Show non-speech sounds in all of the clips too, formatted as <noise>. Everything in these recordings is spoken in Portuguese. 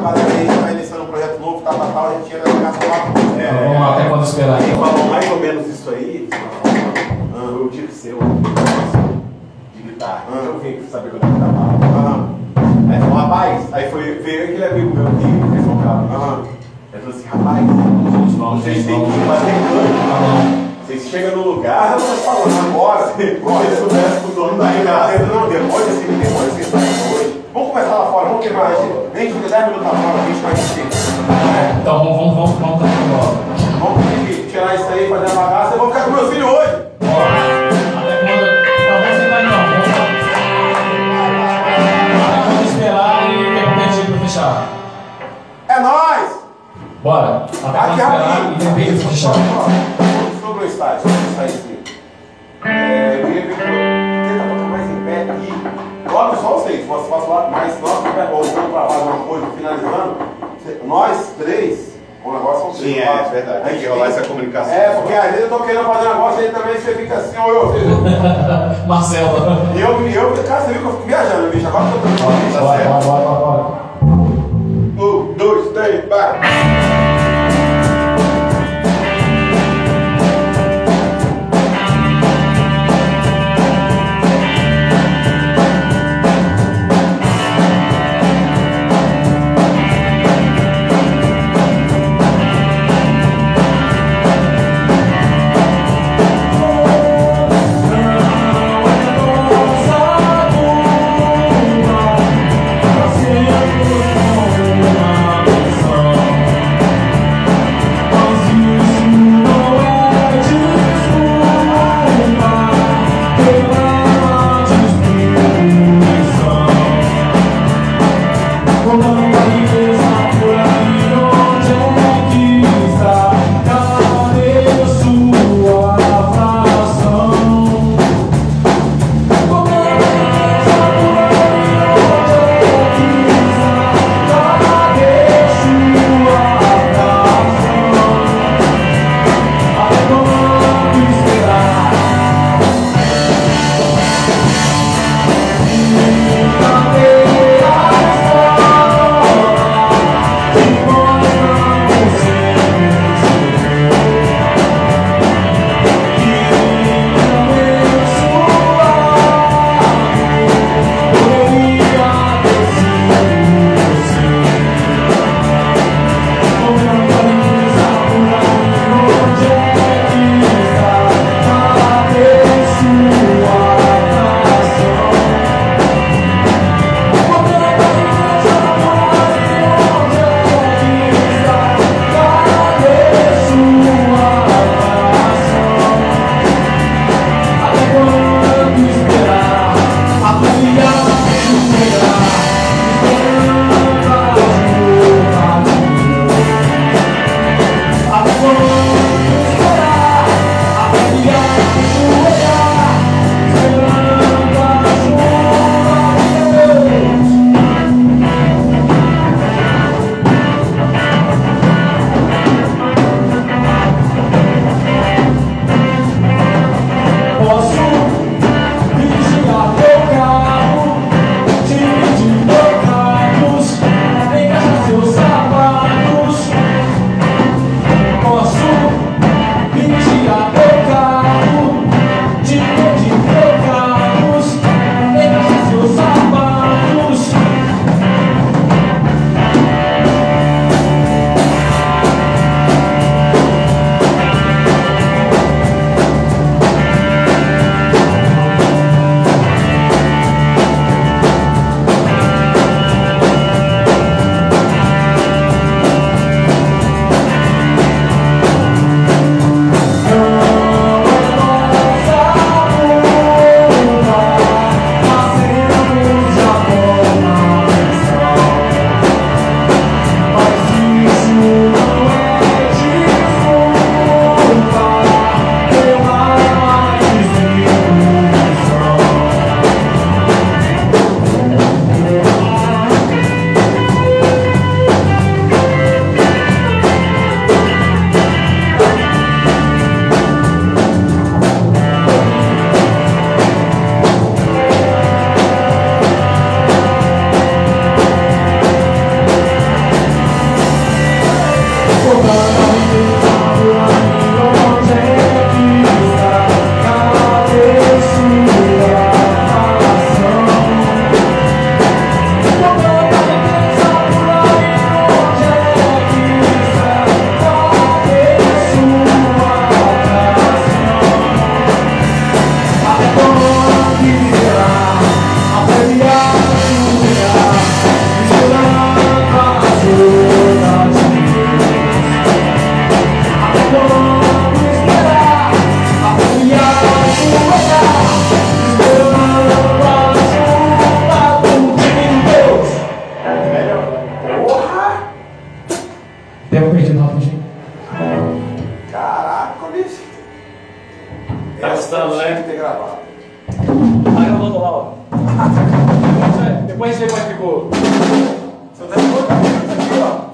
galera aí que tá iniciando um projeto novo, tal, tal, tal, a gente na casa lá. É, Então, vamos lá, até quando esperar Quem aí. falou mais ou menos isso aí, foi o tio seu de guitarra. Ah. Eu vim saber quando ele tava. Aham, Aí falou, rapaz, aí foi, veio aquele amigo meu que fez um carro. aham. Ele falou assim, rapaz, vocês têm que fazer canto. Tá bom. Vocês chegam no lugar, Nós falando agora, Olha, se soubesse pro dono da casa. Não, depois desse depois desse hoje. Vamos começar lá fora, vamos quebrar a gente. Nem fica 10 minutos lá fora, 20 pra gente. Então vamos, vamos, vamos, vamos, vamos. Vamos ter que tirar isso aí, fazer a bagaça. Eu vou ficar com meu filho hoje. Bora. E fechar. É nóis! Bora. Até quando Aqui e rapidinho. tempo pra fechar. Logo só vocês, posso posso lá, mas nós voltando pra lá alguma coisa, finalizando, nós três, o negócio são três. Sim, é, quatro. verdade. Tem que rolar essa comunicação. É, porque às vezes eu tô querendo fazer um negócio e aí também você fica assim, ou <laughs> eu, Marcelo. e eu, eu, cara, você viu que eu fico viajando, bicho, agora que eu tô tá bora, certo. bora, bora, bora. Um, dois, três, vai!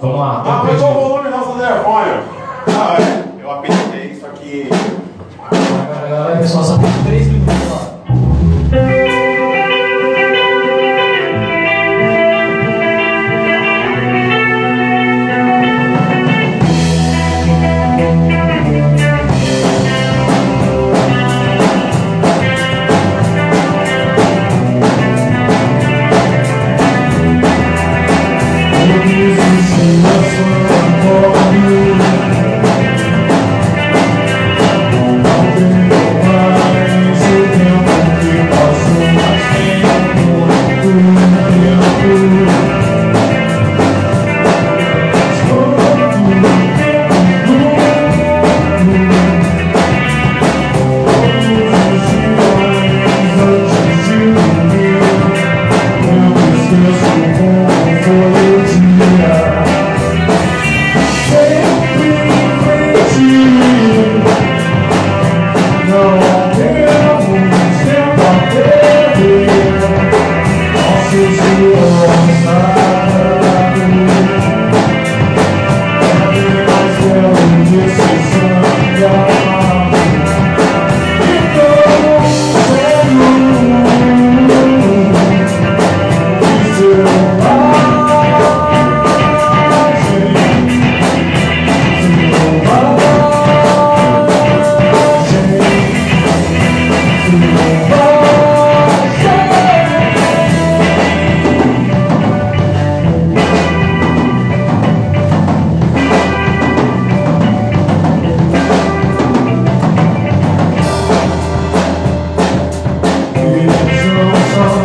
Depois a gente vê como しま。